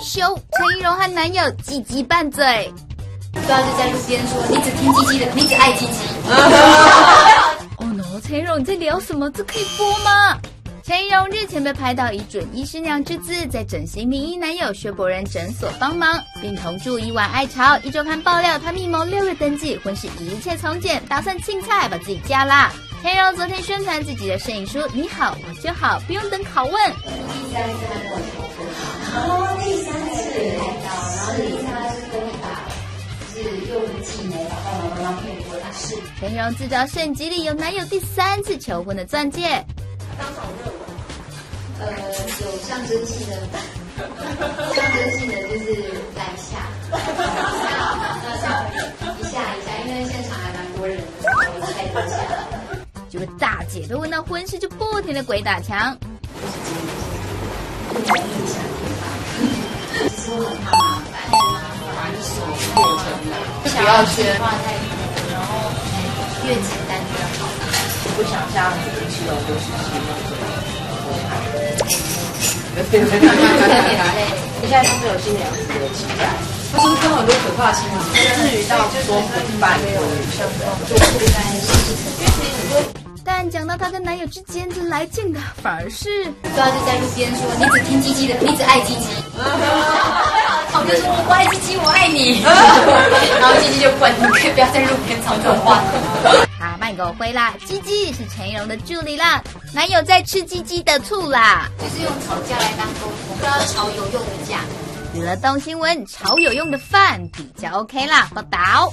羞，陈怡蓉和男友鸡鸡拌嘴。对啊，就在路边说你只听鸡鸡的，你只爱鸡鸡。哦 no，陈怡蓉你在聊什么？这可以播吗？陈怡蓉日前被拍到以准医师娘之姿，在整形名医男友薛伯仁诊所帮忙，并同住一晚爱巢。一周刊爆料，她密谋六月登记，婚事一切从简，打算青菜把自己嫁啦。陈怡蓉昨天宣传自己的摄影书，你好我就好，不用等拷问。是用技能把爸爸妈妈骗过来。是陈荣自找摄影集里有男友第三次求婚的钻戒。当场热吻，呃，有象征性的，象征性的就是来一下，一下一下，因为现场还蛮多人的，我猜一下。结果大姐都问到婚事就不停的鬼打墙。不容易想听吧？其实我很怕麻烦，繁琐过程的，不要学话太多，然后越简单越好。不想像主持人就是希望有点累。现在是不是有新娘子的期待？他是不是看到很多可怕的新闻？至于到说不办没有像就不该是因为其实很多。但讲到她跟男友之间，这来劲的反而是，对啊，就在路边说你只听鸡鸡的，你只爱鸡鸡。旁边说我不爱鸡鸡，我爱你。然后鸡鸡就滚，你可以不要在路边讲这种话。啊，慢给我回啦！鸡鸡是陈怡蓉的助理啦，男友在吃鸡鸡的醋啦。就是用吵架来当沟通，不要吵有用的架。娱乐动新闻，炒有用的饭比较 OK 啦，报道。